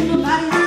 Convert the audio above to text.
Everybody.